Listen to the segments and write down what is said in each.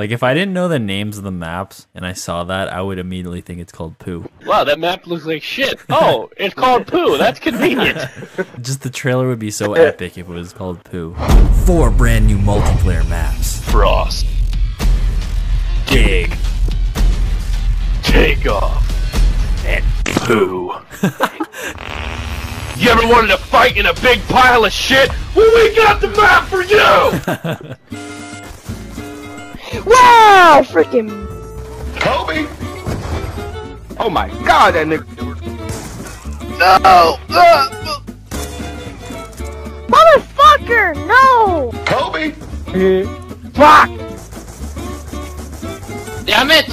Like if I didn't know the names of the maps and I saw that, I would immediately think it's called poo. Wow, that map looks like shit. Oh, it's called poo. That's convenient. Just the trailer would be so epic if it was called poo. Four brand new multiplayer maps. Frost. Dig. Take off. And poo. you ever wanted to fight in a big pile of shit? Well, we got the map for you! Wow! Freaking. Kobe! Oh my god, that nigga. no! Motherfucker! No! Kobe! Fuck! Damn it!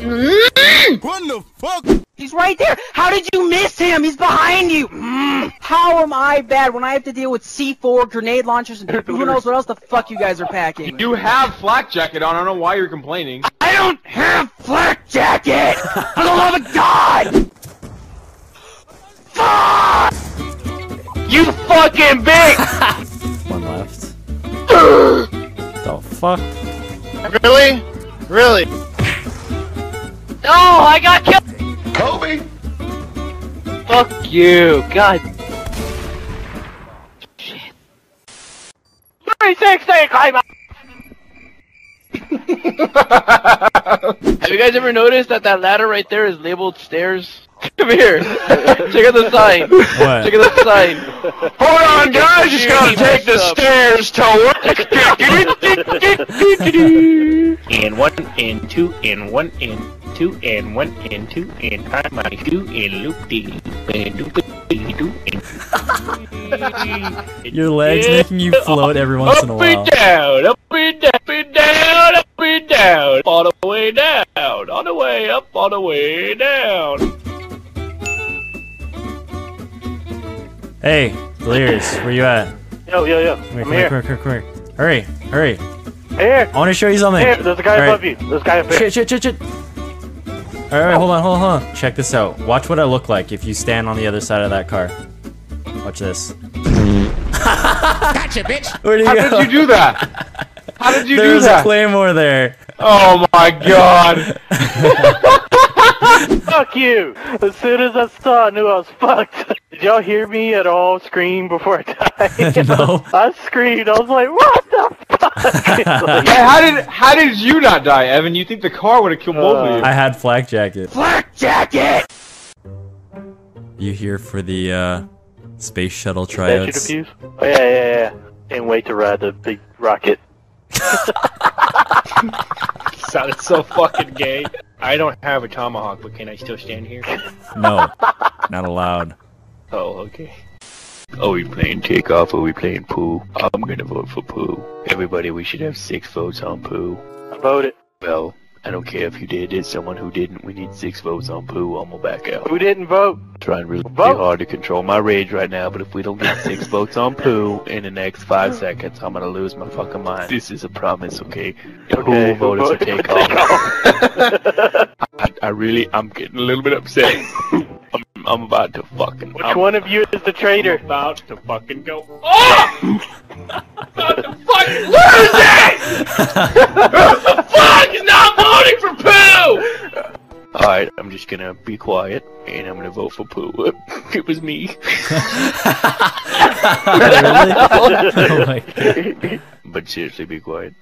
Mm-hmm. What the fuck? He's right there. How did you miss him? He's behind you. How am I bad when I have to deal with C4 grenade launchers and who knows what else the fuck you guys are packing? You have flak jacket on, I don't know why you're complaining. I don't have flak jacket. For the love of God! Fuck! You fucking bitch! One left. the fuck? really? Really? No, I got killed! Kobe! Fuck you, god. 360, climb! Have you guys ever noticed that that ladder right there is labeled stairs? Come here. Check out the sign. What? Check out the sign. Hold on, guys, just gotta take the stairs to work. and one and two and one and two and one and two and tie my shoe and loop de loop and loop de loop and Your legs making you float every once in a while. Up and down, up and down, up and down, up and down, all the way down, on the way up, all the way down. Hey, Delirious, where you at? Yo, yo, yo. Come here, I'm come here. here, come here, come here. Hurry, hurry. Here. I want to show you something. Here. There's a guy Alright. above you. There's a guy up here. Shit, shit, shit, shit. Alright, hold on, hold on, hold on. Check this out. Watch what I look like if you stand on the other side of that car. Watch this. Gotcha, bitch. Where do you How go? did you do that? How did you do There's a that? claymore there. Oh my god. Fuck you. As soon as I saw, I knew I was fucked. Did y'all hear me at all scream before I died? No. I screamed. I was like, what the fuck? It's like, Hey, how did how did you not die, Evan? You think the car would have killed both of you? I had flak jacket. Flak jacket! You here for the uh, space shuttle Statue tryouts? Oh, yeah, yeah, yeah. Can't wait to ride the big rocket. Sounded so fucking gay. I don't have a tomahawk, but can I still stand here? No, not allowed. Oh, okay. Are we playing takeoff or are we playing poo? I'm gonna vote for poo. Everybody, we should have six votes on poo. I it. Well, I don't care if you did. It's someone who didn't. We need six votes on poo. I'm gonna back out. Who didn't vote? Trying really Vote. hard to control my rage right now, but if we don't get six votes on poo in the next five seconds, I'm gonna lose my fucking mind. This is a promise, okay? Okay, Who voted for voted for takeoff? I, I really, I'm getting a little bit upset. I'm, I'm about to fucking. Which I'm, one of you is the traitor? I'm about to fucking go. Oh! about to fucking lose it! the Fuck! Is voting for poo! Alright, I'm just gonna be quiet and I'm gonna vote for poo. It was me. Oh my god. But seriously, be quiet.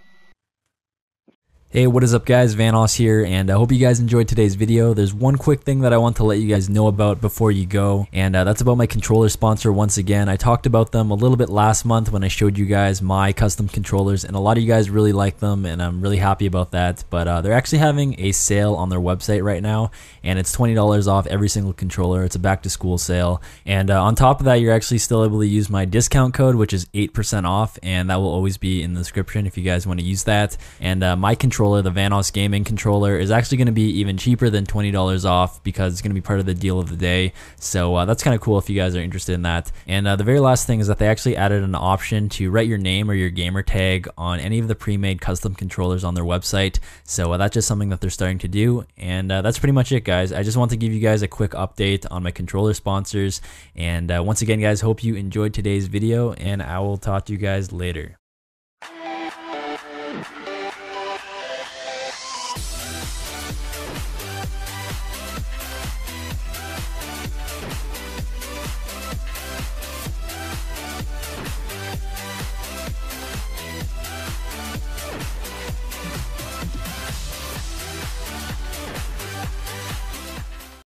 Hey, what is up guys? Vanoss here, and I hope you guys enjoyed today's video. There's one quick thing that I want to let you guys know about before you go, and uh, that's about my controller sponsor once again. I talked about them a little bit last month when I showed you guys my custom controllers, and a lot of you guys really like them, and I'm really happy about that. But uh, they're actually having a sale on their website right now, and it's $20 off every single controller. It's a back to school sale, and uh, on top of that, you're actually still able to use my discount code, which is 8% off, and that will always be in the description if you guys want to use that. And uh, my controller, the Vanoss Gaming controller, is actually going to be even cheaper than $20 off because it's going to be part of the deal of the day. So uh, that's kind of cool if you guys are interested in that. And uh, the very last thing is that they actually added an option to write your name or your gamer tag on any of the pre-made custom controllers on their website. So uh, that's just something that they're starting to do. And uh, that's pretty much it, guys. I just want to give you guys a quick update on my controller sponsors. And uh, once again, guys, hope you enjoyed today's video, and I will talk to you guys later.